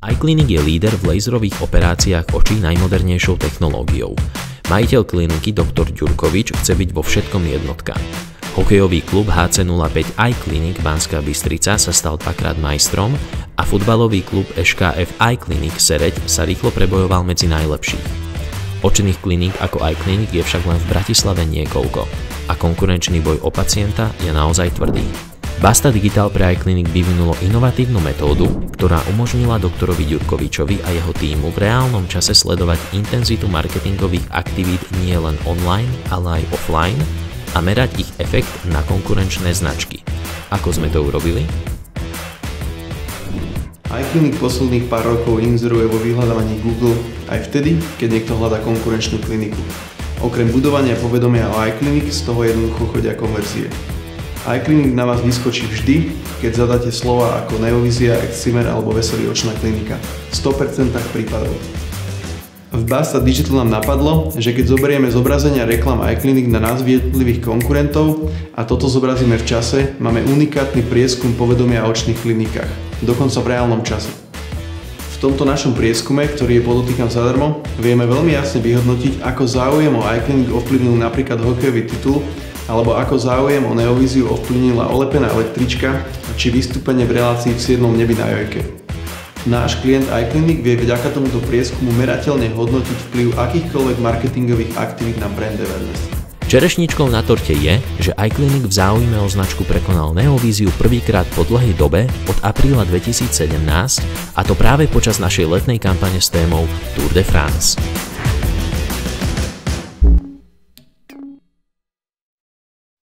iClinic je líder v laserových operáciách očí najmodernejšou technológiou. Majiteľ kliniky dr. Ďurkovič chce byť vo všetkom jednotka. Hokejový klub HC05 iClinic Banská Bystrica sa stal dvakrát majstrom a futbalový klub SKF iClinic Sereď sa rýchlo prebojoval medzi najlepších. Očných kliník ako iClinic je však len v Bratislave niekoľko a konkurenčný boj o pacienta je naozaj tvrdý. Basta Digital pre iClinic vyvinulo inovatívnu metódu, ktorá umožnila doktorovi Ďurkovičovi a jeho týmu v reálnom čase sledovať intenzitu marketingových aktivít nie len online, ale aj offline a merať ich efekt na konkurenčné značky. Ako sme to urobili? iClinic posledných pár rokov inzeruje vo vyhľadávaní Google aj vtedy, keď niekto hľadá konkurenčnú kliniku. Okrem budovania povedomia o iClinic z toho jednoducho chodia konverzie iClinic na vás vyskočí vždy, keď zadáte slova ako Neovizia, Excimer alebo Veselý očná klinika. 100% prípadov. V Basta Digital nám napadlo, že keď zoberieme zobrazenia reklam iClinic na názvy jednotlivých konkurentov a toto zobrazíme v čase, máme unikátny prieskum povedomia o očných klinikách, dokonca v reálnom čase. V tomto našom prieskume, ktorý je podotýkam zadarmo, vieme veľmi jasne vyhodnotiť, ako záujem o iClinic ovplyvnil napríklad hokejový titul alebo ako záujem o Neovíziu ovplyvnila olepená električka, či vystúpenie v relácii v 7. nebi na Jojke. Náš klient iClinic vie vďaka tomuto prieskumu merateľne hodnotiť vplyv akýchkoľvek marketingových aktivít na brand awareness. Čerešničkou na torte je, že iClinic v záujme o značku prekonal Neovíziu prvýkrát po dlhej dobe od apríla 2017 a to práve počas našej letnej kampane s témou Tour de France.